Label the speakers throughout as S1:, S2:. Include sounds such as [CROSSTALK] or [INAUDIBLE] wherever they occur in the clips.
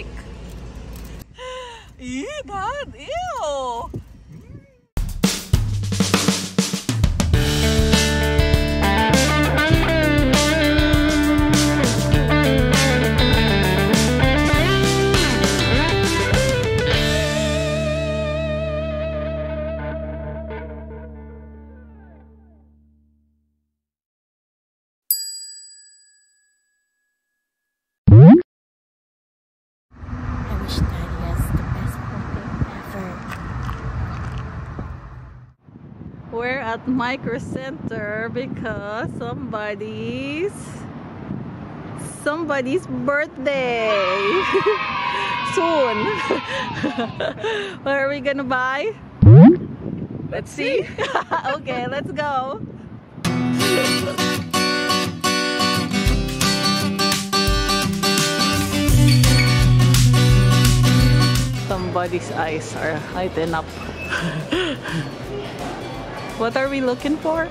S1: like? [GASPS] Ew, Dad, ew. At Micro Center because somebody's somebody's birthday [LAUGHS] soon. [LAUGHS] what are we gonna buy? Let's see. [LAUGHS] okay, let's go. Somebody's eyes are lighting up. What are we looking for?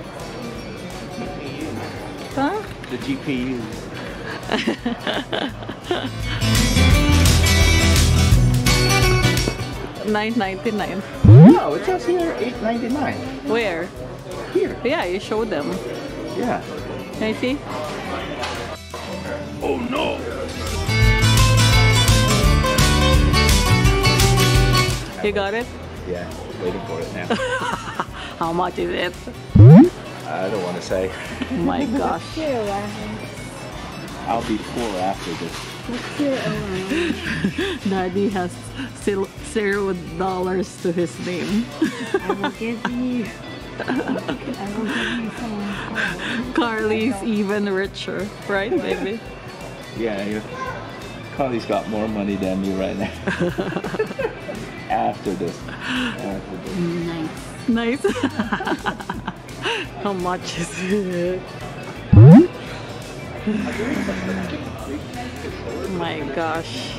S1: Huh?
S2: The GPUs. [LAUGHS]
S1: Nine ninety nine.
S2: No, it says here eight ninety nine.
S1: Where?
S2: Here.
S1: Yeah, you show them.
S2: Yeah.
S1: Can I see?
S2: Oh no.
S1: You got it?
S2: Yeah, waiting for it now. [LAUGHS]
S1: How much is it?
S2: I don't want to say.
S1: Oh my [LAUGHS] gosh.
S2: I'll be poor after this.
S3: What's your allowance?
S1: Daddy has zero zero dollars to his name.
S3: I will give you. I will give you some.
S1: Carly's even richer, right, baby? [LAUGHS]
S2: Yeah, you Carly's got more money than me right now. [LAUGHS] after this.
S3: Nice.
S1: Nice. [LAUGHS] How much is it? Oh my gosh.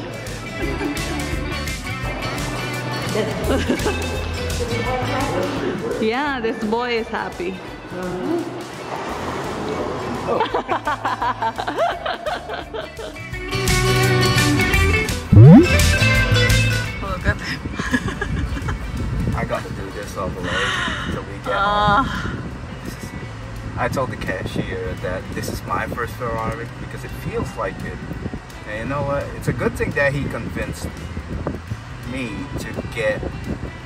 S1: [LAUGHS] yeah, this boy is happy. Look at him.
S2: I got to do this all the way until we get
S1: Uh,
S2: home. I told the cashier that this is my first Ferrari because it feels like it. And you know what? It's a good thing that he convinced me to get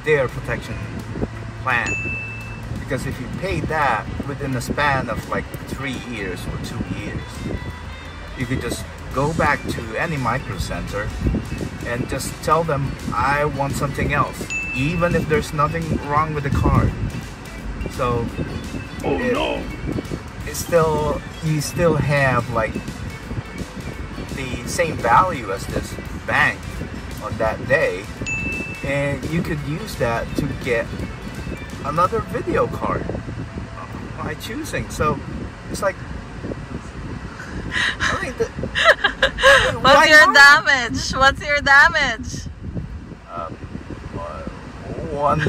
S2: their protection plan. Because if you pay that within the span of like three years or two years, you could just go back to any micro center and just tell them I want something else, even if there's nothing wrong with the car. So, oh no, it's still you still have like the same value as this bank on that day, and you could use that to get another video card by choosing. So, it's like. I mean, the, [LAUGHS]
S1: What's your
S2: not?
S1: damage? What's your damage?
S2: One,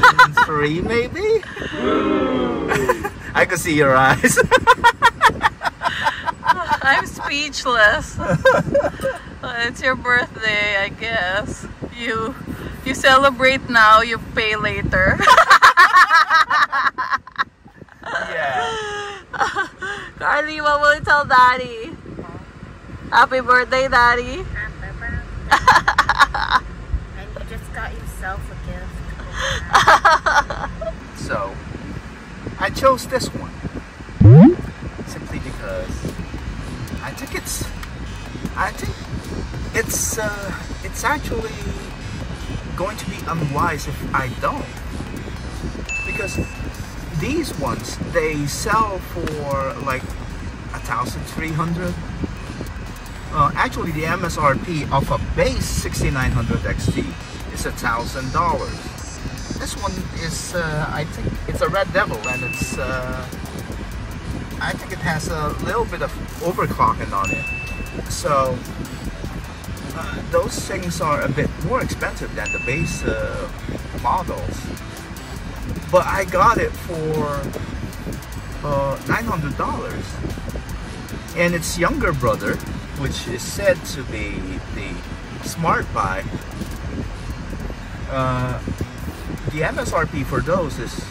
S2: three, maybe. [LAUGHS] I could see your eyes. [LAUGHS]
S1: I'm speechless. Well, it's your birthday, I guess. You you celebrate now, you pay later.
S2: yeah.
S1: Carly, what will you tell Daddy? Happy birthday, Daddy.
S3: And [LAUGHS] you just got yourself a gift. [LAUGHS]
S2: So, I chose this one simply because I think it's, I think it's, uh, it's actually going to be unwise if I don't, because these ones they sell for like a thousand three hundred. Uh, actually, the MSRP of a base 6900 XT is a thousand dollars. This one is, uh, I think, it's a Red Devil, and it's, uh, I think it has a little bit of overclocking on it. So, uh, those things are a bit more expensive than the base uh, models. But I got it for uh, $900. And its younger brother, which is said to be the Smart Buy, uh, the MSRP for those is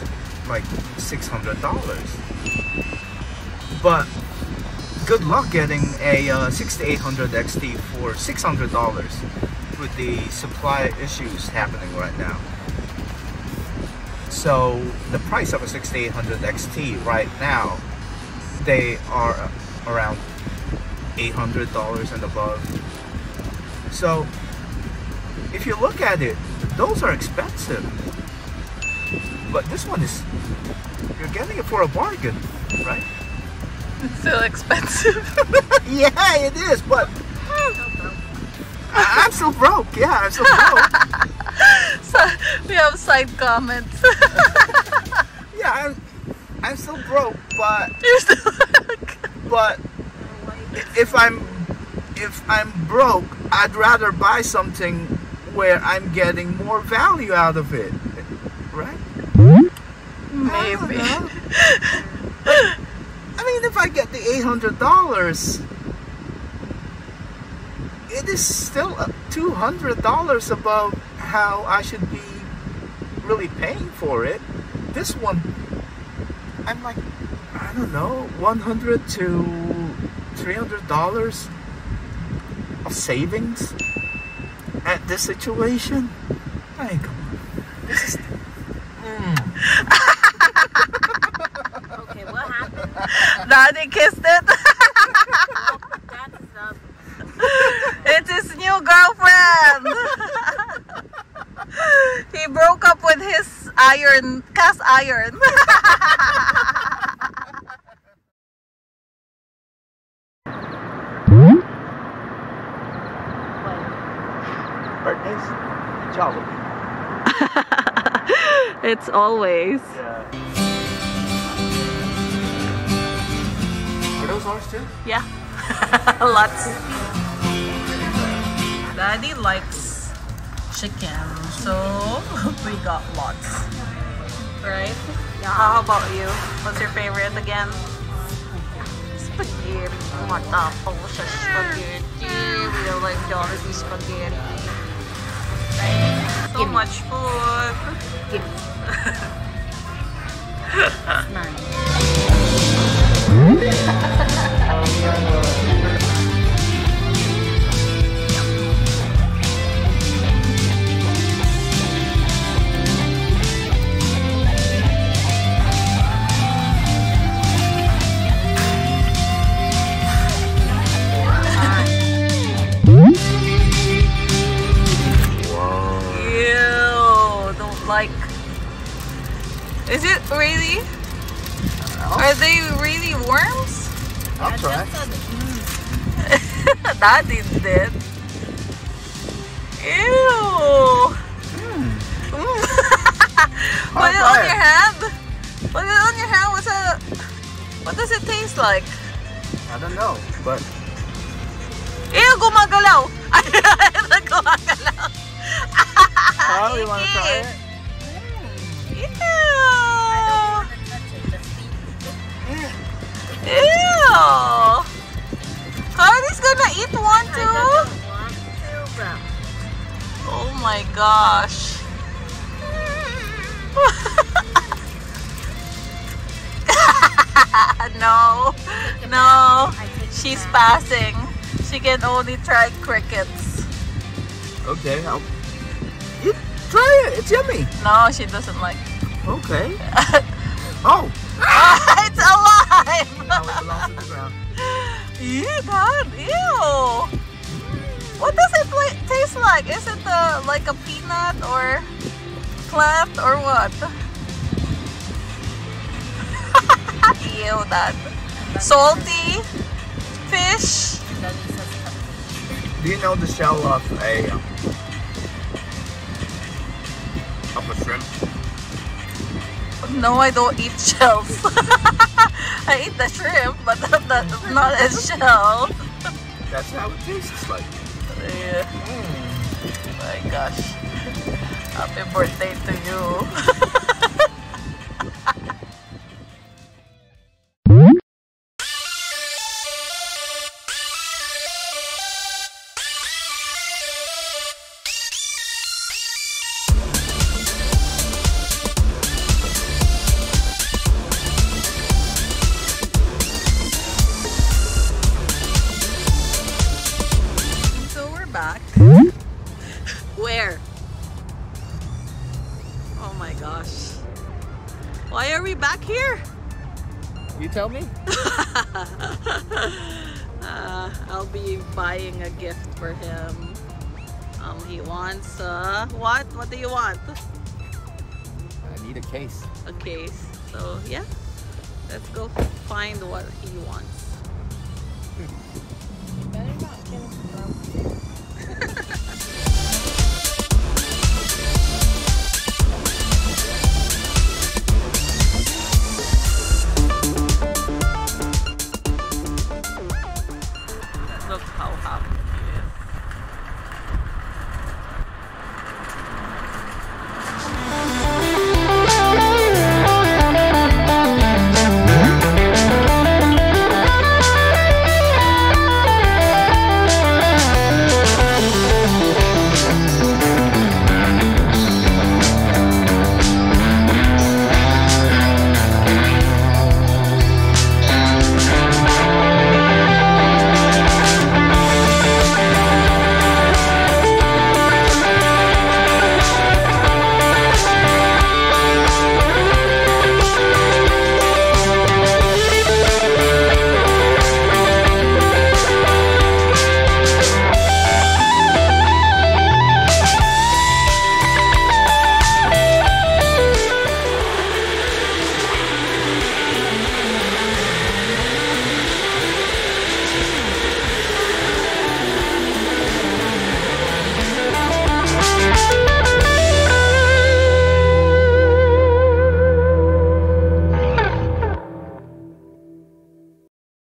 S2: like six hundred dollars. But good luck getting a uh, 6800 XT for six hundred dollars with the supply issues happening right now. So the price of a 6800 XT right now, they are around $800 and above. So if you look at it, those are expensive. But this one is, you're getting it for a bargain, right?
S1: It's still expensive. [LAUGHS] [LAUGHS]
S2: yeah, it is, but I'm still broke. Yeah, I'm still broke. [LAUGHS]
S1: so we have side comments.
S2: Yeah, I'm, I'm still broke, but
S1: You're still
S2: but if I'm if I'm broke, I'd rather buy something where I'm getting more value out of it, right? I don't
S1: maybe.
S2: I mean, if I get the eight hundred dollars, it is still two hundred dollars above how I should be really paying for it. This one, I'm like, I don't know, one hundred to three hundred dollars of savings at this situation. I on, this is. Mm.
S3: Okay, what happened?
S1: Daddy kissed it.
S3: That is not.
S1: it's his new girlfriend. he broke up with his iron, cast iron.
S2: Birthdays? Jolly. [LAUGHS]
S1: it's always.
S2: Yeah. Ours too?
S1: Yeah. [LAUGHS] Lots. Daddy likes chicken, so [LAUGHS] we got lots. Right? How about you? What's your favorite again?
S3: Spaghetti. Matapang ko sa spaghetti. We don't like Jollibee spaghetti.
S1: So much food.
S3: Give me. Nice.
S1: Like. Is it really? Are they really worms?
S2: I'll try.
S1: Daddy [LAUGHS] did. Ew.
S2: Hmm.
S1: Mm. [LAUGHS] Put it on your hand. Put it on your hand. What's a? What does it taste like?
S2: I don't know, but
S1: Ew, gumagalaw. [LAUGHS] Ay, gumagalaw.
S2: oh, you want to try it?
S1: Ew. Hardy's gonna eat one
S3: I
S1: too.
S3: don't want to, bro.
S1: Oh my gosh. [LAUGHS] no, no. She's passing. She can only try crickets.
S2: Okay, I'll. You try it. It's yummy.
S1: No, she doesn't like.
S2: Okay. [LAUGHS] Oh,
S1: Ew, God, ew. What does it taste like? Is it uh, like a peanut or plant or what? [LAUGHS] ew, that. Salty fish.
S3: Daddy says cut.
S2: Do you know the shell of a of a shrimp?
S1: No, I don't eat shells. [LAUGHS] [LAUGHS] I eat the shrimp, but not, the, not a shell.
S2: That's how it tastes like.
S1: Yeah.
S2: Mm.
S1: My gosh. Happy birthday to you. [LAUGHS] Where? Oh my gosh. Why are we back here?
S2: You tell me. [LAUGHS]
S1: uh, I'll be buying a gift for him. Um, he wants, uh, what? What do you want?
S2: I need a case.
S1: A case. So yeah, let's go find what he wants.